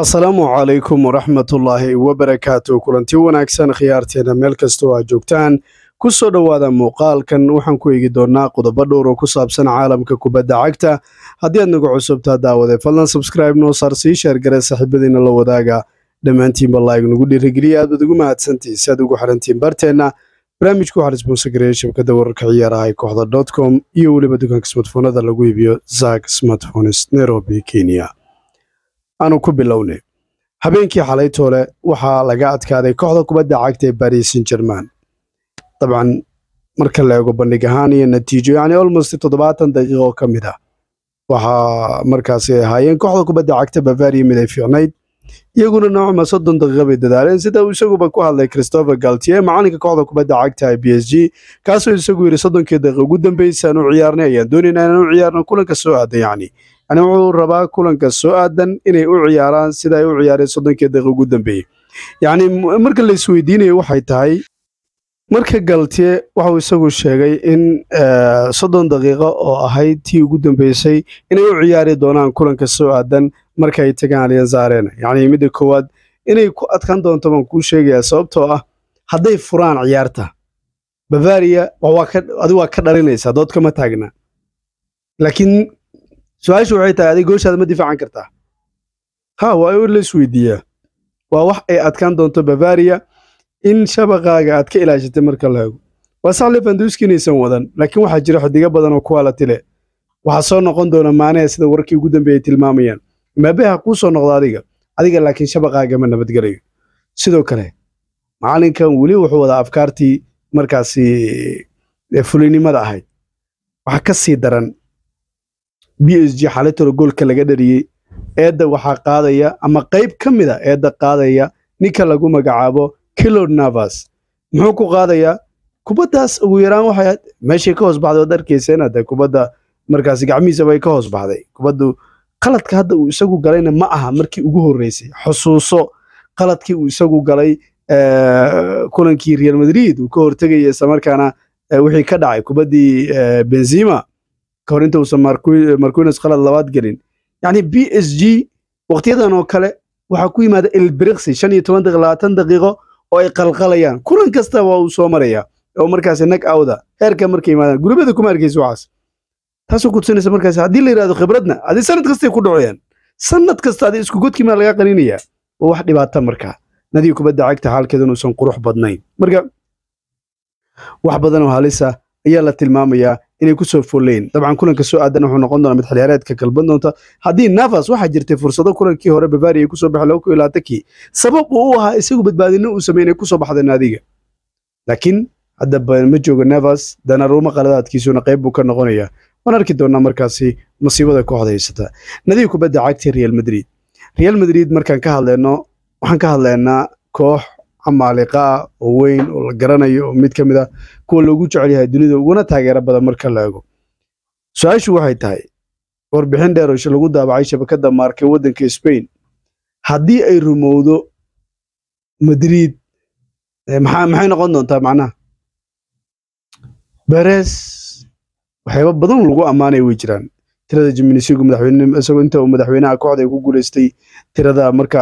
asalaamu calaykum waraxmatullaahi wabarakaatu kulanti wanaagsan khiyaarteena meel kastoo aad joogtaan ku soo dhowaada muuqaalkan. Waxaan ku eegi doonnaa qodobo dhowr oo ku saabsan caalamka kubadda cagta. Haddii aad nagu cusubtaa daawade fadlan sabscribe noo saar sii sheergare saaxiibadiina la wadaaga. Dhammaantiinba laayg nagu dhiirigeliya aad baad ugu mahadsantihin si aad ugu xirantiin barteenna. Barnaamijku waxaa isboonsagaraya shabkadda wararka ciyaaraha ee kooxda dot com iyo weliba dukaanka smartfoonada lagu iibiyo zak smartphones nairobi kenya aanu ku bilownay habeenkii xalay toole waxaa laga adkaaday kooxda kubadda cagta ee baris san german dabcan marka la eego bandhig ahaan iyo natiijo yacni almost toddobaatan daqiiqo ka mid ah waxaa markaasi ahaayeen kooxda kubadda cagta bavaria mid ay fiicnayd iyaguna noocuma soddon daqiiqa bay dadaaleen. Sida uu isaguba ku hadlay christopher galtier macalinka kooxda kubadda cagta ee b s g kaasoo isagu yidhi soddonkii daqiiqa ugu dambeysay aan u ciyaarnay ayaan doonaynaa inaan u ciyaarno kulanka soo aadan yacni yani wuxuu rabaa kulanka soo aadan inay u ciyaaraan sida ay u ciyaareen soddonkii daqiiqa ugu dambeeyey yacni marka la isweydiinayo waxay tahay marka galtiye waxauu isagu sheegay in soddon daqiiqo oo ahayd tii ugu dambeysay inay u ciyaari doonaan kulanka soo aadan marka ay tagaan aliyanza arena. Yacni midda koowaad inay ku adkaan doonto baan kuu sheegayaa sababtoo ah hadday furaan ciyaarta bavaria adi waa ka dhalinaysaa dood kama taagna. Laakiin su'aashu waxay tahay adig gooshaada ma difaacan kartaa ha waa in la isweydiiyaa waa wax ay adkaan doonto bavaria in shabaqaaga aad ka ilaashatay marka la eego waa sax levanduski inaysan wadan laakiin waxaa jira xidigo badan oo quality leh waxaa soo noqon doona maanaha sida warkii ugu dambeeyay tilmaamayaan maabe ha kuu soo noqdo adiga adiga laakiin shabaqaaga ma nabadgelayo sidoo kale macalinkan weli wuxuu wadaa afkaartii markaasi fulinimada ahayd waxaa ka sii daran b s g xalitoro goolka laga dhariyey eedda waxaa qaadaya ama qayb ka mid a eedda qaadaya ninka lagu magacaabo kilod navas. Muxuu ku qaadayaa kubaddaas ugu yaraan waxay meeshay ka hoos baxday waad arkayseen hadde kubadda markaasi gacmihiisaba ay ka hoos baxday. Kubaddu qaladka hadda uu isagu galayna ma aha markii ugu horreysay. Xusuuso qaladkii uu isagu galay kulankii real madrid uu ka hortegaya islamarkaana wixii ka dhacay kubaddii benzima ka hor inta uusan marquines qalad labaad gelin. Yacni b s g waqtiyadan oo kale waxaa ku yimaada elbriksi shan iyo toban daqiiqo labaatan daqiiqo oo ay qalqalayaan. Kulan kasta waa uu soo maraya oo markaasi nag awda heerka markay yimaadaan. Gurubyada kuma arkaysa waxaas. Taasoo kutusinaysa markaasi haddii la yidhahdo khibradna adi sanad kastay ku dhacayaan sanad kasta adi isku godkiima laga qarinayaa oo wax dhibaata markaa nadiga kubadda cagta xaalkeedan uusan qurux badnayn. Marka wax badan oo halisa ayaa la tilmaamayaa inay ku soo folleyn dabcan kulanka soo aadan wuxuu noqon doonaa mid xiliyaareedka galban doonta. Haddii navas waxaa jirtay fursado kulankii hore bavaria ku soo baxay laba kun iyo labaatankii sabab uu u ahaa isagu badbaadino uu sameynay ku soo baxda naadiga laakiin hadda ma joogo navas danaruuma qaladaadkiisuna qayb buu ka noqonayaa. Waan arki doonaa markaasi masiibada kooxda haysata nadiga kubadda cagta real madrid. Real madrid markaan ka hadleyno waxaan ka hadleynaa koox amaaliqaa oo weyn oo la garanayo oo mid ka ah kuwa loogu jecel yahay dunida uguna taageero badan marka la eego. Su'aashu waxay tahay warbixin dheer oo lagu daabacay shabakadda maarkay waddanka spain. Haddii ay rumowdo madrid maxay noqon doontaa macnaha? Beres waxyaaba badan lagu ammaanaya way jiraan. Tirada jiminisigu madaxweyne isagoo inta uu madaxweynaha kooxda ku guulaystay tirada marka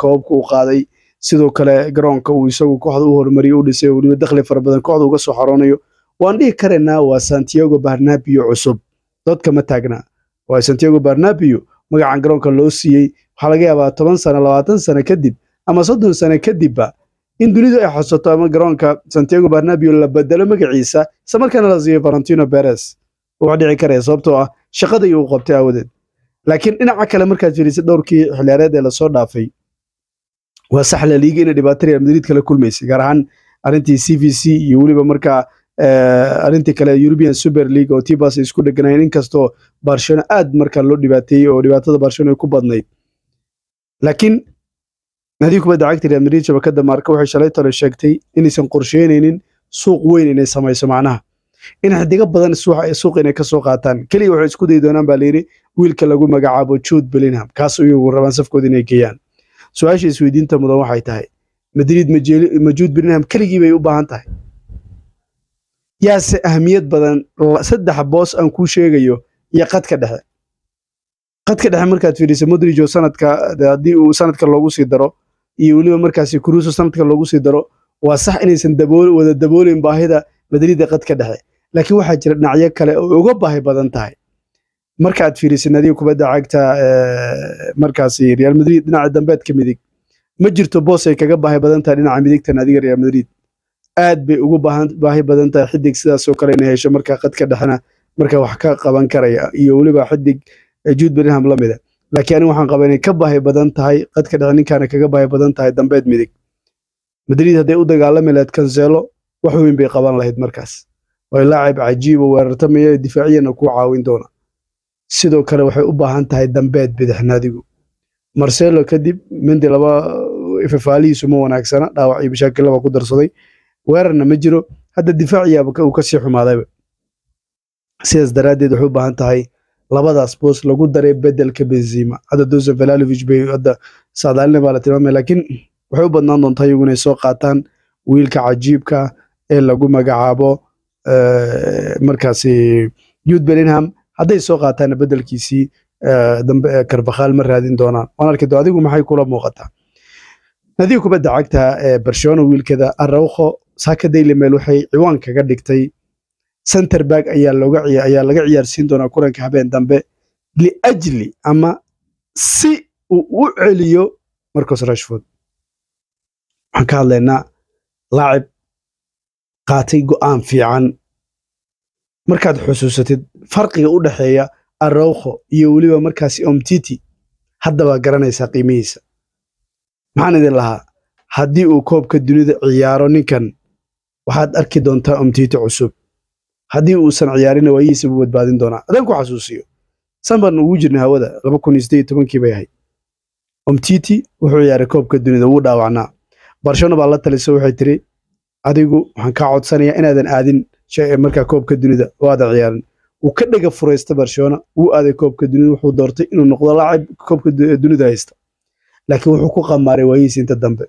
koobabka uu qaaday sidoo kale garoonka uu isagu kooxda u horumariyey u dhisay weliba dakhli fara badan kooxda uga soo xaroonayo. Waan dhihi karaynaa waa santiago barnabio cusub. Dadka ma taagna. Waa santiago barnabio magacan garoonka loo siiyey waxaa laga yaabaa toban sano labaatan sano kadib ama soddon sano kadibba. In dunidu ay xusato ama garoonka santiago barnabio la bedelo magaciisa isla markaana la siiyo valentino beres wax dhici karaya sababtoo ah shaqadii uu qabtay aawadeed. Laakiin dhinaca kale markaad fiirisay dhowrkii xiliyaareed ee la soo dhaafay waa sax la liiga inay dhibaato real madrid kala kulmaysay gaar ahaan arrintii c v c iyo weliba markaa arrintii kale european super league oo tibas ay isku dheganayen inkastoo barcelona aad markaa loo dhibaateeyey oo dhibaatada barcelona ku badnayd. Laakiin nadiga kubadda cagta real madrid shabakadda maarka waxay shalay sheegtay inaysan qorsheynaynin suuq weyn inay samayso macnaha. In xidigo badan suuq inay ka qaataan. Keliya waxay isku dayi doonaan baa layidhi wiilka lagu magacaabo jude bellingham kaas iyagu rabaan safkooda inay geeyaan su'aasha isweydiinta mudan waxay tahay madrid majuud bellingham keligii bay u baahan tahay. Yaase ahmiyad badan saddex boos aan kuu sheegayo iyo qadka dhexe. Qadka dhexe markaad fiiriso modrijo sanadka haddii uu sanadka loogu sii daro iyo weliba markaasi cruso sanadka loogu sii daro waa sax inaysan wada daboolin baahida madrida qadka dhexe. Laakiin waxaa jira dhinacyo kale oo uga baahi badan tahay markaad fiiriso nadiga kubadda cagta markaasi real madrid dhinaca dambeedka midig. Ma jirto boos ay kaga baahi badan tahay dhinaca midigta nadiga real madrid. Aad bay ugu baahi badan tahay xidig sidaasoo kale inay hesho markaa qadka dhexena marka wax ka qaban karaya iyo weliba xidig juud bellingham la mida. Laakiin anigu waxaan qabaa inay ka baahi badan tahay qadka dhexe ninkaana kaga baahi badan tahay dambeed midig. Madrid hadday u dagaalami lahayd kanselo wax weyn bay qaban lahayd markaas. Way laacib cajiib oo weerartamaya difaaciyana ku caawin doona sidoo kale waxay u baahan tahay dambeed bidix nadigu marcelo kadib mendi laba ifafaalihiisu ma wanaagsana dhaawac iyo mashaakilaba ku darsaday. Weerarna ma jiro hadda difaaciyaaba uu ka sii xumaadayba. Sidaas daraaddeed waxay u baahan tahay labadaas boos lagu daray bedelka benzima hadda dosan velalovic bay hadda saadaalina baa la tilmaamaya laakiin waxay u badnaan doontaa iyagu inay soo qaataan wiilka cajiibka ee lagu magacaabo markaasi youth bellingham hadday soo qaataana bedelkiisii dambe karbakhaal ma raadin doonaan. Waan arki doon adigu maxay kula muuqataa? Nadiga kubadda cagta ee barcelona wiilkeeda araujo saaka daily mail waxay ciwaan kaga dhigtay. Center back ayaa looga ayaa laga ciyaarsiin doonaa kulanka habeen dambe liajli ama si uu u celiyo marcos rashford. Waxaan ka hadlaynaa laacib qaatay go'aan fiican markaad xusuusatid farqiga u dhexeeya araujo iyo weliba markaasi omtiti haddabaa garanaysaa qiimihiisa. Maxaan idin lahaa haddii uu koobka dunida ciyaaro ninkan waxaad arki doontaa omtiti cusub. Haddii uusan ciyaarina waayihiisa buu badbaadin doonaa. Adaan ku xasuusiyo san ugu jirnay hawada bay ahayd. Omtiti wuxuu ciyaaray koobka dunida wuu dhaawacnaa. Barcelona baa la talisa waxay tiri adigu waxaan kaa codsanayaa inaadan aadin markaa koobka dunida oo aadan ciyaarin wuu ka dhega furaysta barcelona wuu aaday koobka dunida wuxuu doortay inuu noqdo laacib koobka dunida haysta laakiin wuxuu ku qamaaray waayihiisa inta dambe.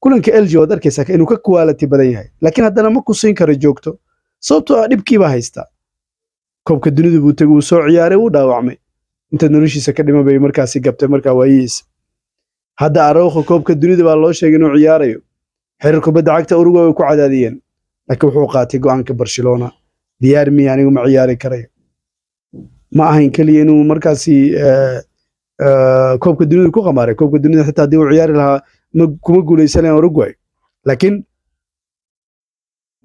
Kulanka elgi waad arkaysaa inuu ka quality badan yahay. Laakiin haddana ma ku siin karo joogto. Sababtoo ah dhibkiibaa haystaa koobka dunida buu tegay wuu soo ciyaaray wuu dhaawacmay. Inta noloshiisa ka dhima bay markaasi gabtay markaa waayihiisa hadda araujo koobka dunida baa loo sheegay inuu ciyaarayo. Xiriir kubadda cagta uruguay way ku cadaadiyeen laakiin wuxuu qaatay go'aanka barcelona. Diyaar miya anigu ma ciyaari karayo ma ahayn keliya inuu markaasi koobka dunida ku qamaaray? Koobka dunida xitaa haddii uu ciyaari lahaa kuma guulaysanayaan uruguay? Laakiin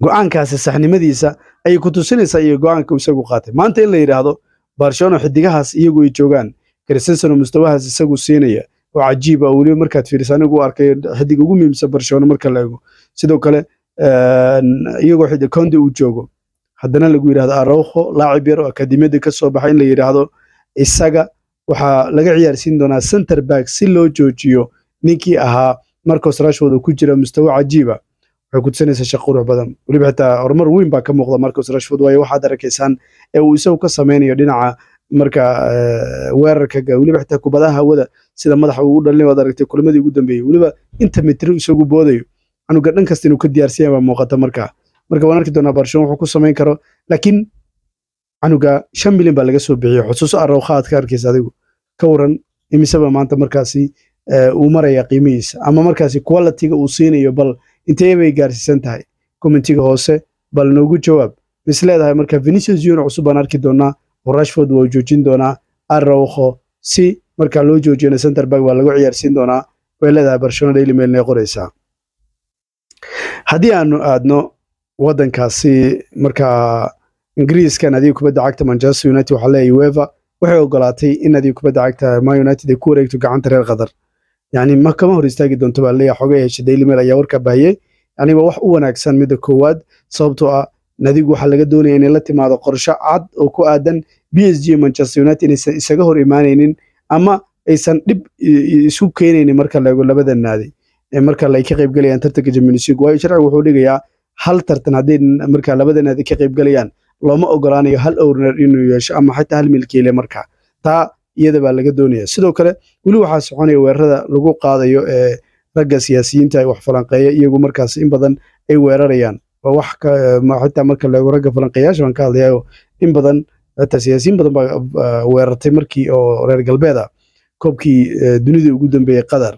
go'aankaasi saxnimadiisa ayay ku tusinaysaa iyo go'aanka isagu qaatay. Maanta in la yidhaahdo barcelona xidigahaas iyagu ay joogaan. Christensen mustawahaas isagu siinaya. Oo cajiib weliba markaad fiiriso. Anigu arkay xidig ugu muhiimsan barcelona marka la eego. Sidoo kale iyagoo xidig conde uu joogo. Haddana lagu yidhahdo araujo laacib yar oo akademiyada ka baxay in la yidhaahdo isaga waxaa laga ciyaarsiin doonaa center back si loo joojiyo ninkii ahaa marcos rashford oo ku jira mustawa cajiiba. Waxay ku tusinaysaa shaq qurux badan. Weliba xitaa horumar weyn baa ka muuqda marcos rashford waayo waxaad arkaysaan ee uu isagu ka samaynayo dhinaca marka weerarka weliba xitaa kubadaha hawada sida madaxa ugu dhalin waad aragtay kulamadii ugu dambeeyey. Weliba inta mitri isagu boodayo anuga dhan kasta inuu ka diyaarsan yahay baa muuqata markaa marka waan arki doonaa barcelona wuxuu ku samayn karo laakiin canuga shan milyan baa laga soo bixiyey. Xusuuso arrawkha aad ka arkaysa adigu. Ka waran imiseba maanta markaasi uu maraya qiimihiisa. Ama markaasi qualitiga uu siinayo bal intee bay gaarsiisan tahay? Commentiga hoose bal noogu jawaab. Mis leedahay marka venicius junior cusub baan arki doonaa oo rashford waa joojin doonaa arrawkho si marka loo joojiyana center back baa lagu ciyaarsiin doonaa. Way leedahay barcelona daily mail inay qoraysaa haddii aanu aadno waddankaasi markaa ingiriiska nadiga kubadda cagta manchester united waxaa leeyahay ueva waxay ogolaatay in nadiga kubadda cagta ma united ay ku wareegto gacanta reer qatar. Yani ma kama hor istaagi doonto baa leeyahay xogay hesha daily mail ayaa warkaa baahiyey yani waa wax u wanaagsan midda koowaad sababtoo ah nadigu waxaa laga doonaya inay la timaado qorshe cad oo ku aadan b s g manchester united inaysan isaga hor imaanaynin ama aysan dhib isu keenaynin marka laego labada naadi marka ay ka qaybgalayaan tartanka champions league waayo sharcigu wuxuu dhigayaa hal tartan hadday marka labada ka qaybgalayaan looma ogolaanayo hal owner inuu yeesho ama xataa hal milkiile marka. Taa iyada baa laga doonaya sidoo kale weli waxaa soconaya weerarada lagu qaadayo ee ragga siyaasiyiinta wax falanqeeya iyagu markaas in badan ay weerarayaan. Wax xitaa marka laego ragga falanqeeyaasha baan ka hadlayayo in badan hataa siyaasiyiin badan baa weerartay markii oo reer galbeed ah koobkii dunida ugu dambeeyey qatar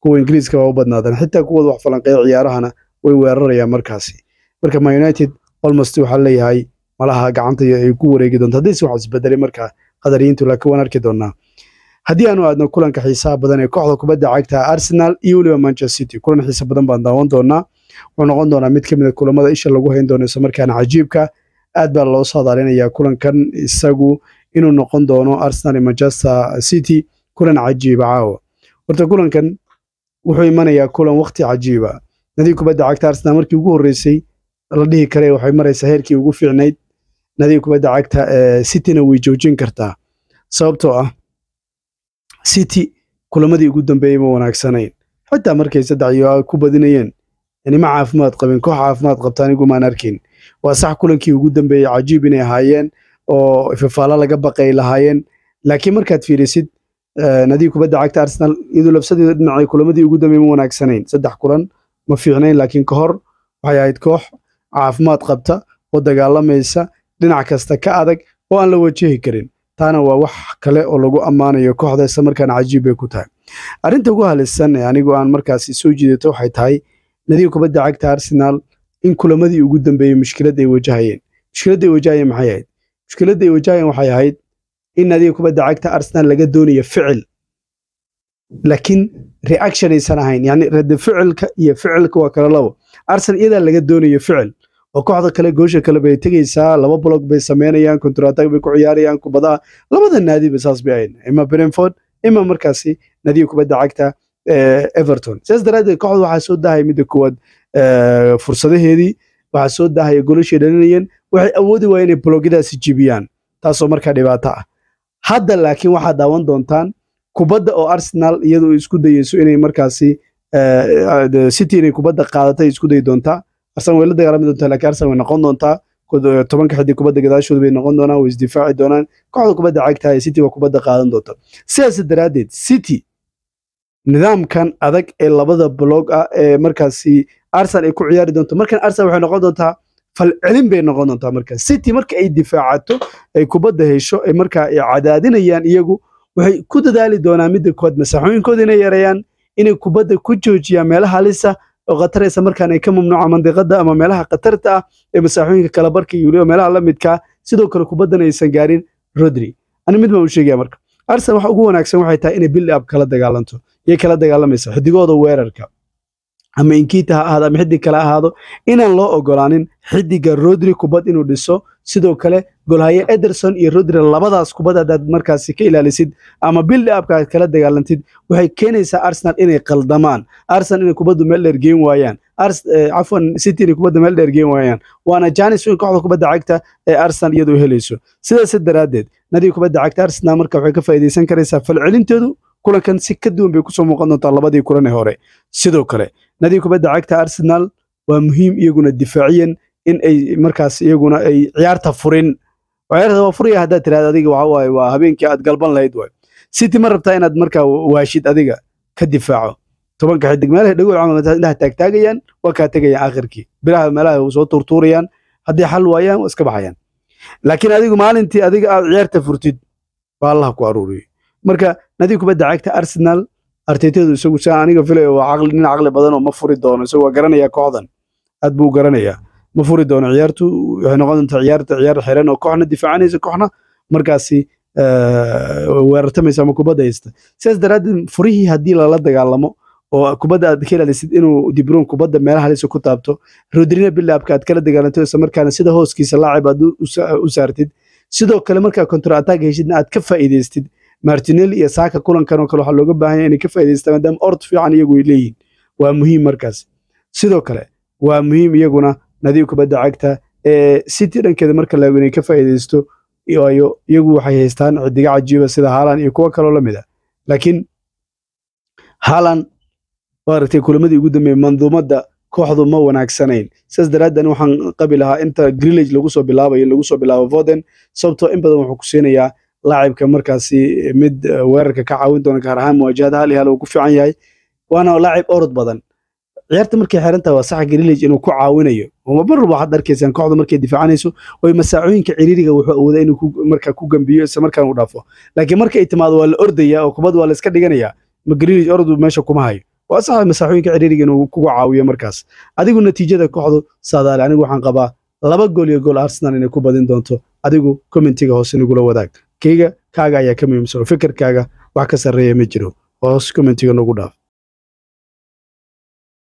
kuwa ingiriiska waa u badnaadaan xitaa kuwooda wax falanqeeya ciyaarahana way weerarayaan markaasi. Marka ma united almost waxaa leeyahay malaha gacanta ay ku wareegi doonto. Haddayse wax isbedelay markaa qadariyiintu laakiin waan arki doonaa. Haddii aanu aadno kulanka xiisaha badan ee kooxda kubadda cagta arsenal iyo weliba manchester city. Kulan xiisa badan baan daawan doonaa. Wuxuu noqon doonaa mid ka mid a kulamada isha lagu hayn doono isla markaana cajiibka aad baa loo saadaalinayaa kulankan isagu inuu noqon doono arsenal iyo manchester city. Kulan cajiiba caawa. Horta kulankan wuxuu imanayaa kulan waqti cajiiba. Nadii kubadda cagta arsenal markii ugu horreysay la dhihi kare waxay maraysaa heerkii ugu fiicnayd. Nadii kubadda cagta cityna way joojin kartaa. Sababtoo ah city kulamadii ugu dambeeyey ma wanaagsanayn. Xitaa markay saddex iyo ku badinayeen yani ma caafimaad qabin koox caafimaad qabta anigu maan arkin. Waa sax kulankii ugu dambeeyey cajiib inay ahaayeen oo ifafaalo laga baqay lahaayeen. Laakiin markaad fiirisid nadii kubadda cagta arsenal iyadoo labsadeeda dhinacay kulamadii ugu dambeeyey ma wanaagsanayn saddex kulan ma fiicnayn laakiin ka hor waxay ahayd koox caafimaad qabta oo dagaalamaysa dhinac kasta ka adag oo aan la wajahi karin taana waa wax kale oo lagu ammaanayo kooxda isla markaana cajiib bay ku tahay arrinta ugu halisan ee anigu aan markaasi soo jiidato waxay tahay nadiga kubadda cagta arsenal in kulamadii ugu dambeeyey mushkilad ay wajahayeen mushkiladda ay wajahayeen maxay ahayd mushkiladda ay wajahayeen waxay ahayd in nadiga kubadda cagta arsenal laga doonayo ficil laakiin reaction aysan ahayn yani rada ficilka iyo ficilka waa kala labo arsenal iyadaa laga doonayo ficil oo kooxda kale goosha kale bay tegaysaa laba blog bay sameynayaan kontratak bay ku ciyaarayaan kubadaha labada naadiba saas bay ahayn ima brentford ima markaasi nadiga kubadda cagta everton sidaas daraaddeed kooxda waxaa soo dahaya midda koowaad fursadaheedii waxaa soo dahaya golashay dhalinayeen waxay awoodi waayeen inay blogyadaasi jibiyaan taasoo markaa dhibaato ah hadda laakiin waxaad daawan doontaan kubadda oo arsenal iyadu isku dayeyso inay markaasi city inay kubadda qaadatay isku dayi doontaa. Arsenal way la dagaalami doontaa laakiin arsenal way noqon doontaa. Tobanka xiddi kubadda gadaashooda bay noqon doonaan way isdifaaci doonaan. Kooxda kubadda cagta ee city waa kubadda qaadan doonta. Sidaas daraaddeed city nidaamkan adag ee labada blog ah ee markaasi arsenal ay ku ciyaari doonto. Markan arsenal waxay noqon doontaa falcelin bay noqon doontaa marka city marka ay difaacato ay kubadda hesho ay markaa ay cadaadinayaan iyagu waxay ku dadaali doonaan midda koowaad masaaxooyinkooda inay yareeyaan inay kubadda ku joojiyaan meelaha halisa oo khataraysa markaan ay ka mamnuuca mandiqada ama meelaha khatarta ah ee masaaxooyinka kala barka iyo weliba meelaha la sidoo kale kubaddan aysan gaarin rodri ani mid baan u sheegaya marka arsenal waxa ugu wanaagsan waxay tahay inay build up kala dagaalanto iyay kala dagaalamaysa xidigooda weerarka ama inkita ha ahaado ama xidig kale ahaado inaan loo ogolaanin xidiga rodri kubad inuu dhiso. Sidoo kale golhaye ederson iyo rodri labadaas kubad haddaad markaasi ka ilaalisid ama aad kala dagaalantid waxay keenaysaa arsenal inay qaldamaan. Arsenal inay kubaddu meel dheer geen waayaan. Cafwan city inay kubadda meel dheer geen waayaan. Waana janis weyn kooxda kubadda cagta ee arsenal iyadu helayso. Sidaas daraaddeed nadiga kubadda cagta arsenal marka waxay ka faa'iidaysan karaysaa falcelinteedu. Kulankan si ka duwan bay ku soo muuqan doontaa labadii kulan ee hore. Sidoo kale nadiga kubadda cagta arsenal waa muhiim iyaguna difaaciyan in ay markaas iyaguna ay ciyaarta furin. Ciyaarta waa furaya haddaad tirahda adiga waxa waaye waa habeenkii aad galban lahayd waay. City ma rabtaa inaad markaa waashid adiga ka difaaco? Tobanka xidig meelaha dhagool indhaha taagtaagayaan waa kaa tegayaan aakhirkii bilaha meelaha soo tuurtuurayaan haddii xal waayaan waa iska baxayaan. Laakiin adigu maalintii adiga aad ciyaarta furtid baa allah ku aruuriyey. Marka nadiga kubadda cagta arsenal arteeteedu isagu saa aniga filaya caqli nin caqli badan oo ma furi doono isagu waa garanaya kooxdan. Aad buu garanayaa ma furi doono ciyaartu waxay noqon doontaa ciyaarta ciyaar xiran oo kooxna difaacanaysa kooxna markaasi weerartamaysa ama kubadda haysta. Sidaas daraaddeed furihii haddii lala dagaalamo oo kubadda aad ka ilaalisid inuu dibruun kubadda meelaha ku taabto rodrina bilaabka aad kala dagaalanto isla markaana sida hooskiisa laacib aad u saartid. Sidoo kale markaa contra attack heshidna aad ka faa'iidaystid martinelli iyo saaka kulankan oo kale waxaa looga baahan yahay inay ka faa'iidaystaan maadaama ord fiican iyagu ay leeyihiin. Waa muhiim markaas. Sidoo kale waa muhiim iyaguna nadiib kubadda cagta ee city dhankeeda marka laego inay ka faa'iidaysto waayo iyagu waxay haystaan xidiga cajiiba sida haalan iyo kuwo kaloo la mid ah. Laakiin haalan waa aragtay kulamadii ugu dambeeyey manduumadda kooxdu ma wanaagsanayn. Sidaas daraaddeed waxaan qabi lahaa inta grillage lagu soo bilaabayo lagu soo bilaabo voden sababtoo in badan wuxuu ku siinayaa laacibka markaasi mid weerarka ka caawin doona gaar ahaan muwaajahada hal iyo hal uu ku fiican yahay waana laacib orod badan. Ciyaarta markay xiran tahay waa sax Grealish inuu ku caawinayo. Mar walba waxaad arkaysaan kooxda markay difaacanayso oo masaacooyinka ciriiriga wuxuu awoodaa inuu markaa ku gambiyo isla markaana u dhaafo. Laakiin marka ay timaado waa la ordaya oo kubad waa la iska dhiganaya ma Grealish ordu meesha kuma hayo. Waa sax masaacooyinka ciriiriga inuu kugu caawiyo markaas. Adigu natiijada kooxdu saadaale anigu waxaan qabaa laba gool iyo gool Arsenal inay ku badin doonto. Adigu commentiga hoose nagula wadaag kayga kaaga ayaa ka muhiimsan oo fikirkaaga wax ka sarreeya ma jiro. Hoos commentiga nagu dhaaf